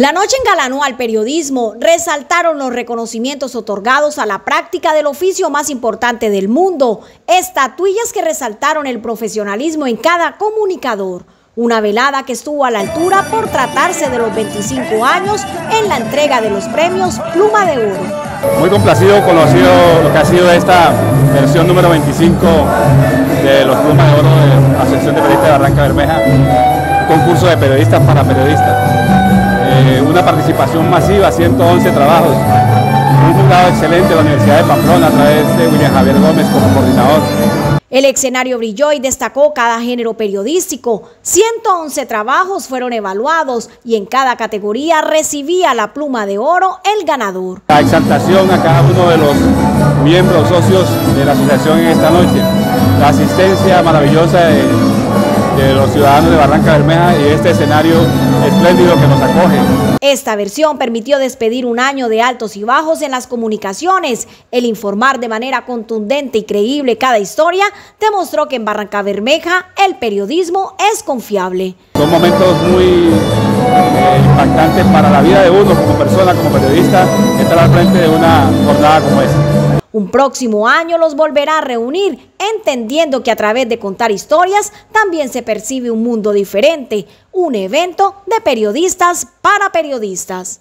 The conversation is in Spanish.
La noche engalanó al periodismo, resaltaron los reconocimientos otorgados a la práctica del oficio más importante del mundo, estatuillas que resaltaron el profesionalismo en cada comunicador. Una velada que estuvo a la altura por tratarse de los 25 años en la entrega de los premios Pluma de Oro. Muy complacido con lo, que ha sido esta versión número 25 de los Pluma de Oro de la Asociación de Periodistas de Barranca Bermeja, concurso de periodistas para periodistas. Eh, una participación masiva, 111 trabajos, un jurado excelente de la Universidad de Pamplona a través de William Javier Gómez como coordinador. El escenario brilló y destacó cada género periodístico. 111 trabajos fueron evaluados y en cada categoría recibía la pluma de oro el ganador. La exaltación a cada uno de los miembros socios de la asociación en esta noche. La asistencia maravillosa de de los ciudadanos de Barranca Bermeja y este escenario espléndido que nos acoge. Esta versión permitió despedir un año de altos y bajos en las comunicaciones. El informar de manera contundente y creíble cada historia demostró que en Barranca Bermeja el periodismo es confiable. Son momentos muy eh, impactantes para la vida de uno como persona, como periodista, estar al frente de una jornada como esta. Un próximo año los volverá a reunir, entendiendo que a través de contar historias también se percibe un mundo diferente, un evento de periodistas para periodistas.